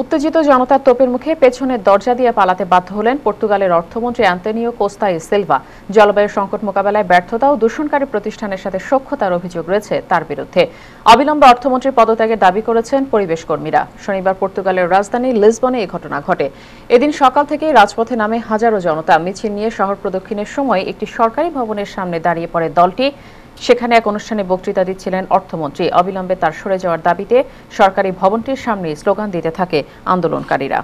উত্তেজিত জনতার তোপের মুখে পেছনের দরজা দিয়ে পালাতে বাধ্য হলেন পর্তুগালের অর্থমন্ত্রী অ্যান্তনিও কোস্তা সিলভা। জলবায়ু সংকট মোকাবেলায় ব্যর্থতা ও দূষণকারী প্রতিষ্ঠানের সাথে সখ্যতার অভিযোগ রয়েছে তার বিরুদ্ধে। অবিলম্বে অর্থমন্ত্রীর পদত্যাগের দাবি করেছেন পরিবেশ কর্মীরা। শনিবার পর্তুগালের রাজধানী লিসবনে এই ঘটনা ঘটে। এদিন সকাল থেকেই রাজপথে নামে হাজারো জনতা মিছিল নিয়ে শহর প্রদক্ষিণের সময় একটি সরকারি ভবনের সামনে দাঁড়িয়ে পড়ে দলটি। সেখানে এক অনুষ্ঠানে বক্তৃতা দিচ্ছিলেন অর্থমন্ত্রী। অবিলম্বে তার সরে যাওয়ার দাবিতে সরকারি ভবনটির সামনে স্লোগান দিতে থাকে আন্দোলনকারীরা।